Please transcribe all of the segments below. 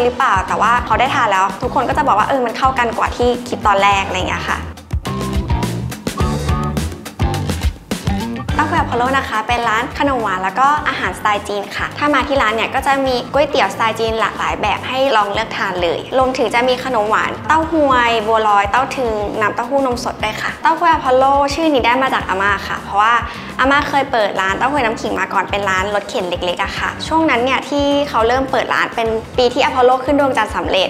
ันหรือเปล่า แต่ว่าพอได้ทานแล้ว ทุกคนก็จะบอกว่าเออมันเข้ากันกว่าที่คิดตอนแรกอะไรอย่างเงี้ยค่ะต้าหู้อพอลโลนะคะ เป็นร้านขนมหวานแล้วก็อาหารสไตล์จีนค่ะ ถ้ามาที่ร้านเนี่ยก็จะมีก๋วยเตี๋ยวสไตล์จีนหลากหลายแบบให้ลองเลือกทานเลยรวมถึงจะมีขนมหวานเต้าหวยบัวลอยเต้าถึงน้ำเต้าหู้นมสดด้วยค่ะ เต้าหู้อพอลโลชื่อนี้ได้มาจากอาม่าค่ะ เพราะว่า อาม่าเคยเปิดร้านเต้าหู้น้ำขิงมาก่อนเป็นร้านรถเข็นเล็กๆอะค่ะ ช่วงนั้นเนี่ยที่เขาเริ่มเปิดร้านเป็นปีที่อพอลโลขึ้นดวงจันทร์สำเร็จ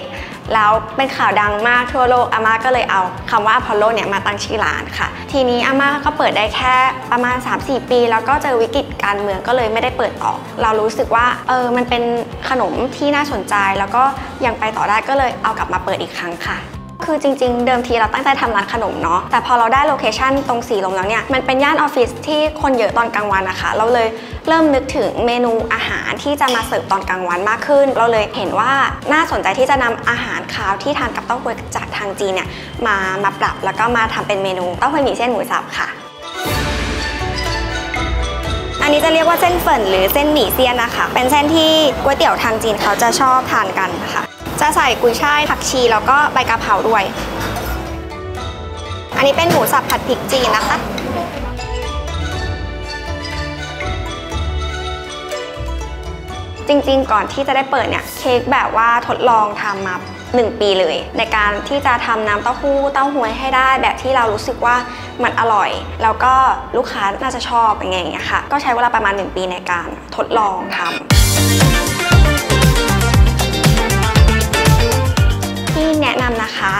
แล้วเป็นข่าวดังมากทั่วโลกอาม่าก็เลยเอาคำว่าอพอลโลเนี่ยมาตั้งชื่อร้านค่ะ ทีนี้อาม่าก็เปิดได้แค่ประมาณ 3-4 ปี แล้วก็เจอวิกฤตการเมืองก็เลยไม่ได้เปิดต่อ เรารู้สึกว่าเออมันเป็นขนมที่น่าสนใจ แล้วก็ยังไปต่อได้ก็เลยเอากลับมาเปิดอีกครั้งค่ะ คือจริง ๆ เดิมทีเราตั้งใจทำร้านขนมเนาะแต่พอเราได้ location ตรงสีลมแล้วเนี่ยมันเป็นย่านออฟฟิศที่คนเยอะตอนกลางวันนะคะ เราเลยเริ่มนึกถึงเมนูอาหารที่จะมาเสิร์ฟตอนกลางวันมากขึ้น เราเลยเห็นว่าน่าสนใจที่จะนำอาหารคาวที่ทานกับเต้าหู้จากทางจีนเนี่ยมามาปรับแล้วก็มาทำเป็นเมนูเต้าหู้หมี่เส้นหมูสับค่ะอันนี้จะเรียกว่าเส้นเฟินหรือเส้นหมี่เซียนนะคะ เป็นเส้นที่ก๋วยเตี๋ยวทางจีนเขาจะชอบทานกันค่ะ จะใส่กุยช่ายผักชีแล้วก็ใบกะเพราด้วย อันนี้เป็นหมูสับผัดพริกจีนนะคะจริงๆ ก่อนที่จะได้เปิดเนี่ยเค้กแบบว่าทดลองทำมา 1 ปีเลย ในการที่จะทำน้ำเต้าหู้เต้าหวยให้ได้แบบที่เรารู้สึกว่ามันอร่อย แล้วก็ลูกค้าน่าจะชอบอย่างเงี้ยค่ะ ก็ใช้เวลาประมาณ 1 ปีในการทดลองทำ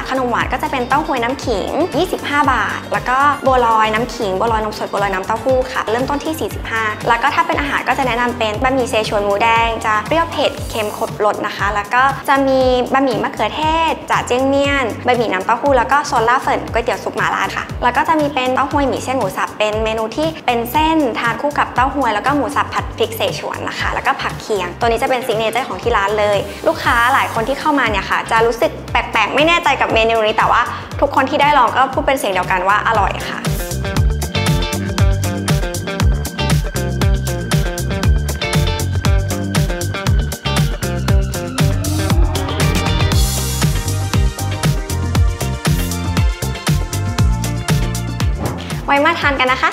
ขนมหวานก็จะเป็นเต้าหวยน้ำขิง 25 บาท แล้วก็บัวลอยน้ำขิงบัวลอยนมสดบัวลอยน้ำเต้าหู้ค่ะ เริ่มต้นที่ 45 แล้วก็ถ้าเป็นอาหารก็จะแนะนำเป็นบะหมี่เซชวนหมูแดง จะเปรี้ยวเผ็ดเค็มครบรสนะคะ แล้วก็จะมีบะหมี่มะเขือเทศจ่าเจียงเมี่ยนบะหมี่น้ำเต้าหู้แล้วก็ซวนล่าเฟิ่นก๋วยเตี๋ยวซุปหม่าล่าค่ะ แล้วก็จะมีเป็นเต้าฮวยหมี่เส้นหมูสับเป็นเมนูที่เป็นเส้นทานคู่กับเต้าฮวยแล้วก็หมูสับผัดพริกเสฉวนนะคะ แล้วก็ผักเคียง ตัวนี้จะเป็น signature ของที่ร้านเลย ลูกค้าหลายคนที่เข้ามาเนี่ยค่ะ จะรู้สึกแปลกๆ ไม่แน่ใจกับเมนูนี้แต่ว่าทุกคนที่ได้ลองก็พูดเป็นเสียงเดียวกันว่าอร่อยค่ะไว้มาทานกันนะคะ